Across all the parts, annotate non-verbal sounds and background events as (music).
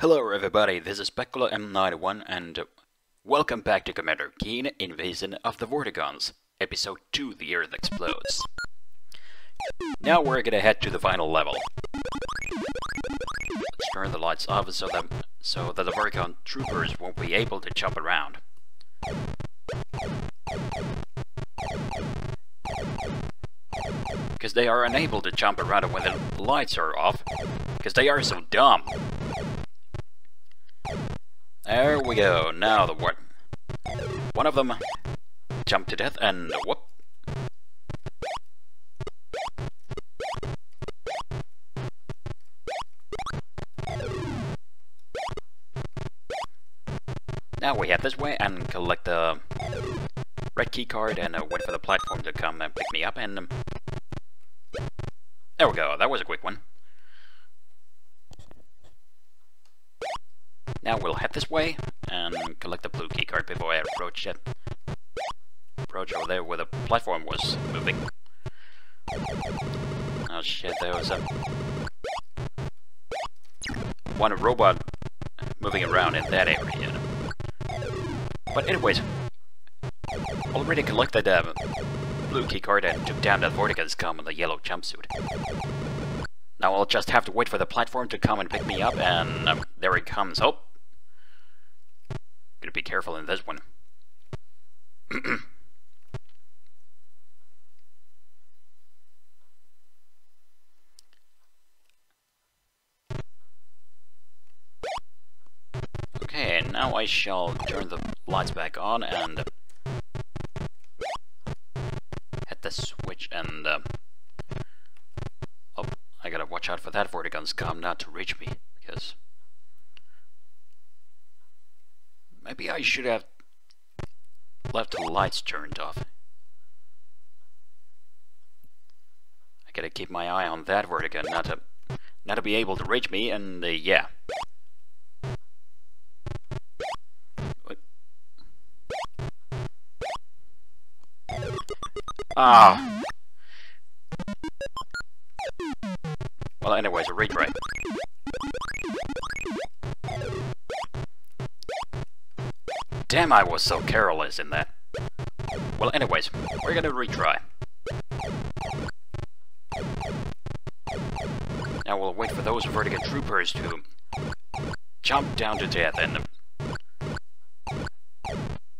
Hello everybody, this is Pekkola M91 and welcome back to Commander Keen Invasion of the Vorticons, Episode 2 The Earth Explodes. Now we're gonna head to the final level. Let's turn the lights off so that, so that the Vorticon troopers won't be able to jump around. Because they are unable to jump around when the lights are off, because they are so dumb. There we go. Now the what? One of them jumped to death and whoop. Now we head this way and collect the red key card and uh, wait for the platform to come and pick me up and um, there we go. That was a quick one. Now we'll head this way and collect the blue key card before I approach it. Approach over there where the platform was moving. Oh shit, there was a one robot moving around in that area. But anyways, already collected the blue key card and took down the Vorticons come in the yellow jumpsuit. Now I'll just have to wait for the platform to come and pick me up, and um, there it comes. Oh, Gotta be careful in this one. (clears throat) okay, now I shall turn the lights back on and hit the switch and uh, oh, I gotta watch out for that Vorticons come not to reach me because Maybe I should have left the lights turned off. I gotta keep my eye on that Vorticon, not to, not to be able to reach me, and uh, yeah. Ah. Well, anyways, a retry. Damn, I was so careless in that. Well, anyways, we're gonna retry. Now we'll wait for those Vorticon troopers to jump down to death and...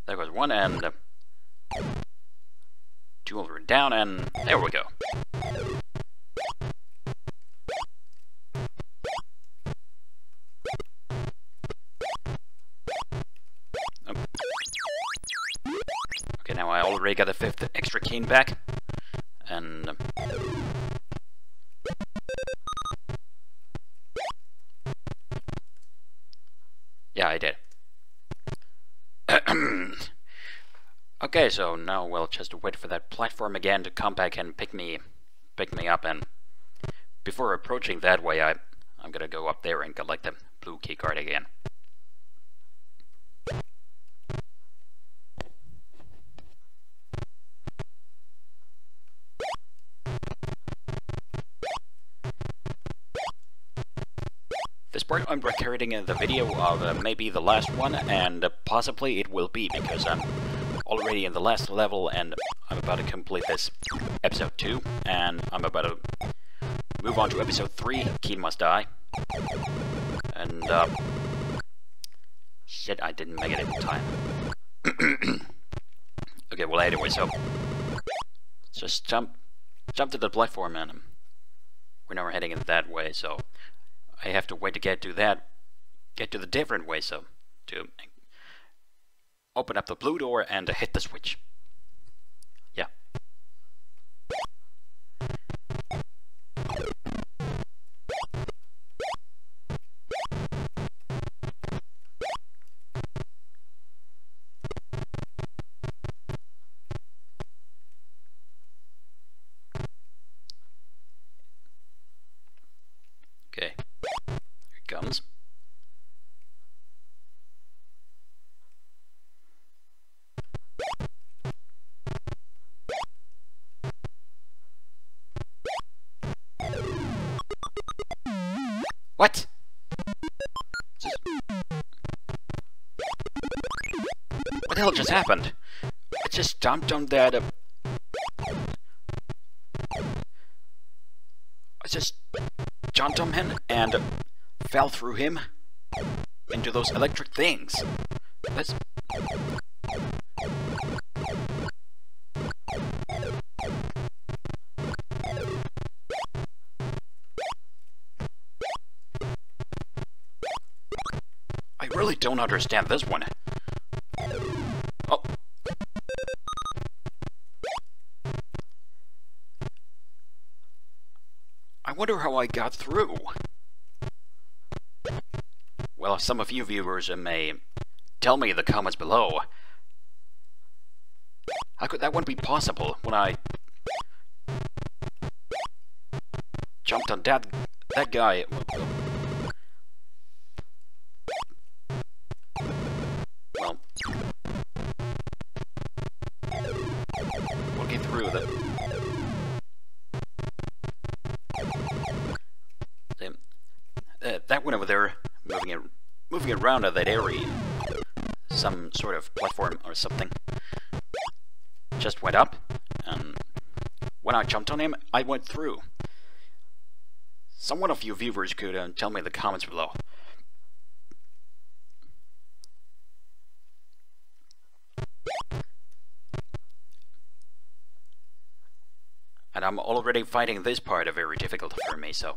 There goes one and... Two over down and... There we go. Already got the fifth extra keen back. And... Um, yeah, I did. (clears throat) okay, so now we'll just wait for that platform again to come back and pick me pick me up and before approaching that way I I'm gonna go up there and collect the blue key card again. Part I'm recording the video of uh, maybe the last one, and uh, possibly it will be, because I'm already in the last level, and I'm about to complete this episode 2, and I'm about to move on to episode 3, Keen Must Die. And, uh, shit, I didn't make it in time. (clears throat) okay, well anyway, so, just jump, jump to the platform, and um, we're now heading in that way, so I have to wait to get to that, get to the different way, so to open up the blue door and hit the switch. What? What the hell just happened? I just dumped on that... Uh... I just jumped on him and uh, fell through him into those electric things. Don't understand this one. Oh. I wonder how I got through. Well, some of you viewers may tell me in the comments below. How could that one be possible when I jumped on that that guy? Around that area. Some sort of platform or something. Just went up, and when I jumped on him, I went through. Some one of you viewers could uh, tell me in the comments below. And I'm already finding this part very difficult for me, so...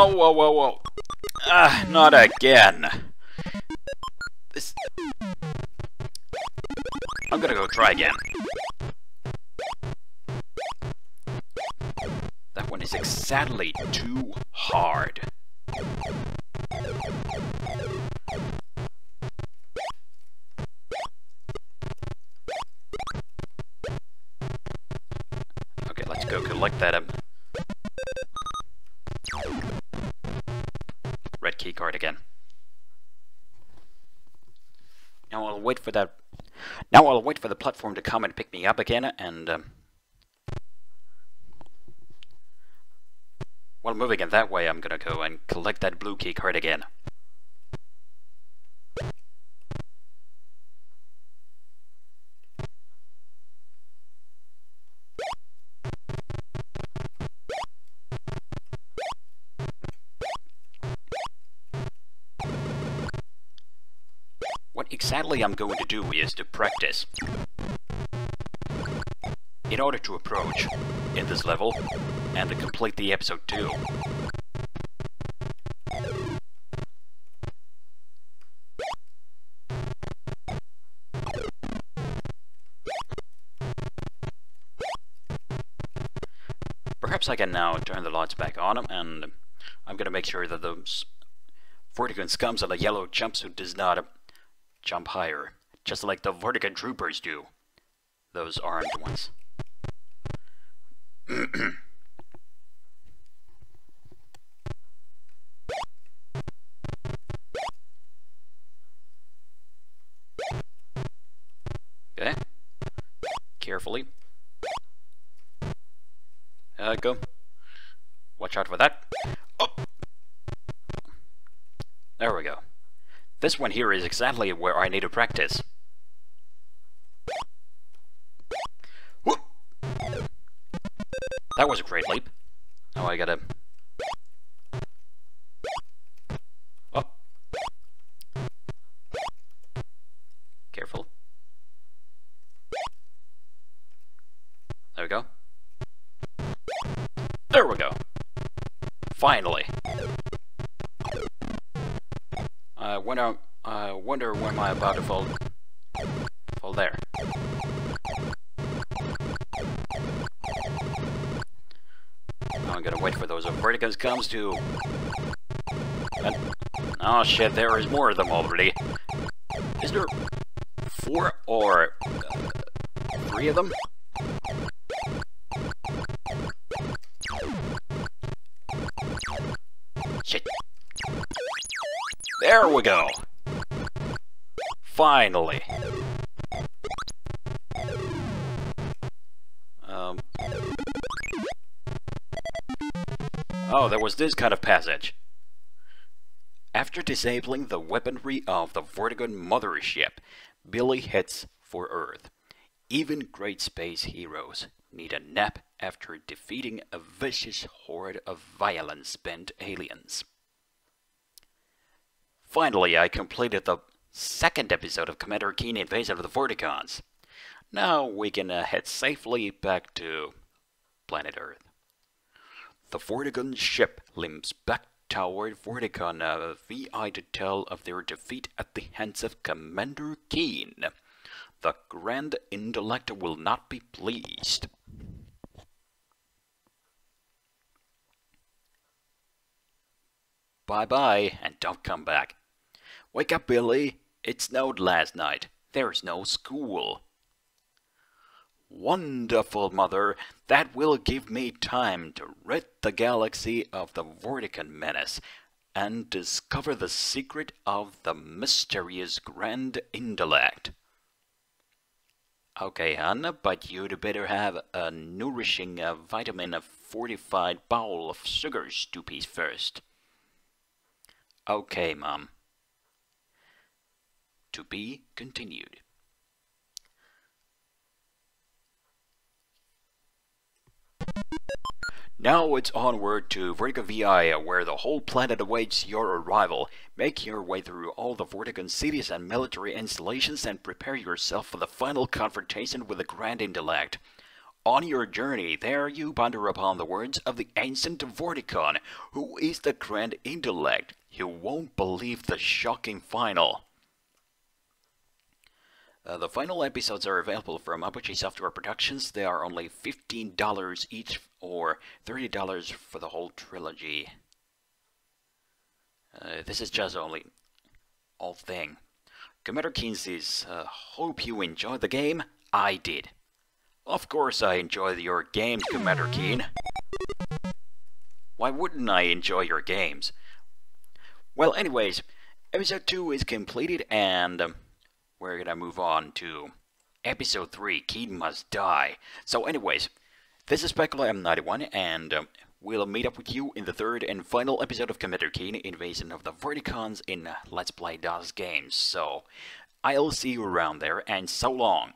Oh, whoa, whoa, whoa. Ah, not again. This... I'm gonna go try again. That one is exactly too hard. Okay, let's go collect that um, again. Now I'll wait for that. Now I'll wait for the platform to come and pick me up again, and um, while moving in that way, I'm gonna go and collect that blue key card again. Exactly I'm going to do is to practice. In order to approach in this level and to complete the episode 2. Perhaps I can now turn the lights back on and I'm gonna make sure that those Vorticon scums on the yellow jumpsuit does not jump higher, just like the Vorticon troopers do. Those armed ones. (clears throat) okay. Carefully. Uh, go. Watch out for that. Oh! There we go. This one here is exactly where I need to practice. Whoop! That was a great leap. Now I gotta... Careful. There we go. There we go. Finally. Wonder, I wonder when am I about to fall, fall there. I'm gonna wait for those verticals comes to... Oh shit, there is more of them already. Is there four or uh, three of them? There we go! Finally! Um... Oh, there was this kind of passage. After disabling the weaponry of the Vorticon mothership, Billy heads for Earth. Even great space heroes need a nap after defeating a vicious horde of violence-bent aliens. Finally, I completed the second episode of Commander Keen Invasion of the Vorticons. Now we can uh, head safely back to planet Earth. The Vorticon ship limps back toward Vorticon uh, VI to tell of their defeat at the hands of Commander Keen. The Grand Intellect will not be pleased. Bye bye, and don't come back. Wake up, Billy. It snowed last night. There's no school. Wonderful, Mother. That will give me time to rid the galaxy of the Vorticon menace and discover the secret of the mysterious Grand Intellect. Okay, hon, but you'd better have a nourishing uh, vitamin fortified bowl of sugar stoopies first. Okay, Mom. To be continued. Now it's onward to Vorticon VI, where the whole planet awaits your arrival. Make your way through all the Vorticon cities and military installations and prepare yourself for the final confrontation with the Grand Intellect. On your journey, there you ponder upon the words of the ancient Vorticon, who is the Grand Intellect. You won't believe the shocking final. Uh, the final episodes are available from Apogee Software Productions. They are only $15 each or $30 for the whole trilogy. Uh, this is just only all thing. Commander Keen says, uh, hope you enjoyed the game. I did. Of course I enjoy your games, Commander Keen. Why wouldn't I enjoy your games? Well, anyways, episode 2 is completed and... Um, we're gonna move on to episode 3 Keen Must Die. So, anyways, this is Pekkola M91, and um, we'll meet up with you in the third and final episode of Commander Keen Invasion of the Vorticons in Let's Play DOS games. So, I'll see you around there, and so long.